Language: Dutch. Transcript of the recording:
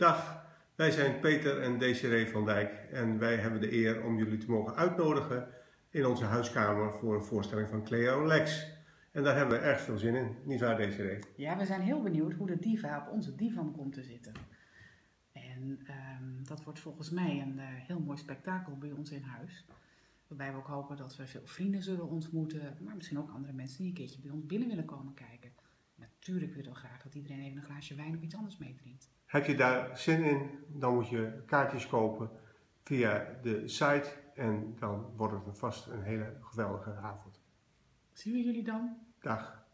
Dag, wij zijn Peter en Desiree van Dijk en wij hebben de eer om jullie te mogen uitnodigen in onze huiskamer voor een voorstelling van Cleo Lex. En daar hebben we erg veel zin in, niet waar Desiree? Ja, we zijn heel benieuwd hoe de diva op onze divan komt te zitten. En ehm, dat wordt volgens mij een eh, heel mooi spektakel bij ons in huis. Waarbij we ook hopen dat we veel vrienden zullen ontmoeten, maar misschien ook andere mensen die een keertje bij ons binnen willen komen kijken. Natuurlijk willen we graag dat iedereen even een glaasje wijn of iets anders meedrinkt. Heb je daar zin in, dan moet je kaartjes kopen via de site en dan wordt het vast een hele geweldige avond. Zien we jullie dan? Dag.